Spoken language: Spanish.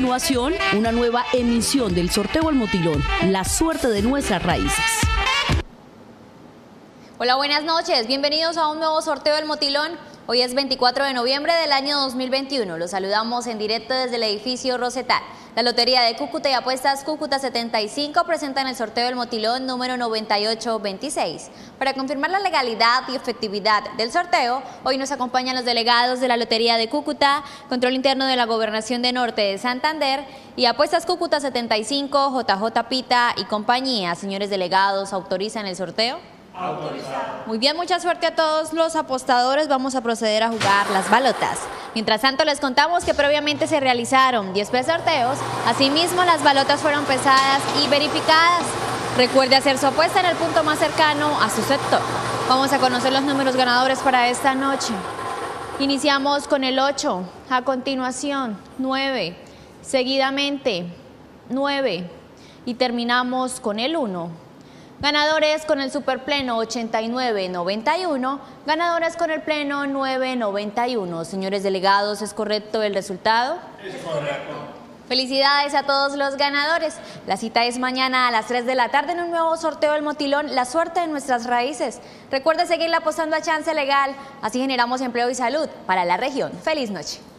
continuación, una nueva emisión del sorteo al motilón, la suerte de nuestras raíces. Hola, buenas noches. Bienvenidos a un nuevo sorteo del motilón. Hoy es 24 de noviembre del año 2021. Los saludamos en directo desde el edificio Rosetal. La Lotería de Cúcuta y Apuestas Cúcuta 75 presentan el sorteo del motilón número 9826. Para confirmar la legalidad y efectividad del sorteo, hoy nos acompañan los delegados de la Lotería de Cúcuta, Control Interno de la Gobernación de Norte de Santander y Apuestas Cúcuta 75, JJ Pita y compañía. Señores delegados, ¿autorizan el sorteo? Autorizado. Muy bien, mucha suerte a todos los apostadores. Vamos a proceder a jugar las balotas. Mientras tanto, les contamos que previamente se realizaron 10 sorteos. Asimismo, las balotas fueron pesadas y verificadas. Recuerde hacer su apuesta en el punto más cercano a su sector. Vamos a conocer los números ganadores para esta noche. Iniciamos con el 8, a continuación 9, seguidamente 9 y terminamos con el 1. Ganadores con el superpleno 89-91, ganadores con el pleno 991. Señores delegados, ¿es correcto el resultado? Es correcto. Felicidades a todos los ganadores. La cita es mañana a las 3 de la tarde en un nuevo sorteo del motilón La suerte de nuestras raíces. Recuerde seguirle apostando a Chance Legal, así generamos empleo y salud para la región. Feliz noche.